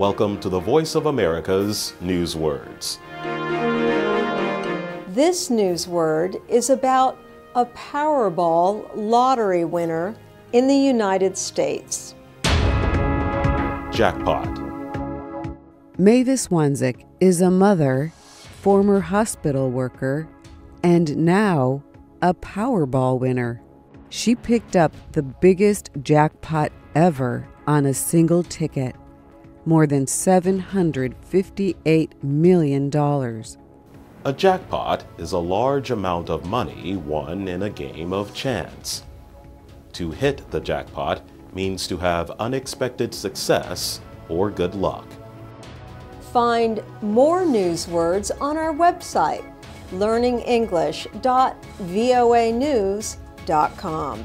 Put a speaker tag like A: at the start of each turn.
A: Welcome to the Voice of America's News Words.
B: This news word is about a Powerball lottery winner in the United States.
A: Jackpot.
C: Mavis Wanczyk is a mother, former hospital worker, and now a Powerball winner. She picked up the biggest jackpot ever on a single ticket more than $758 million.
A: A jackpot is a large amount of money won in a game of chance. To hit the jackpot means to have unexpected success or good luck.
B: Find more news words on our website, learningenglish.voanews.com.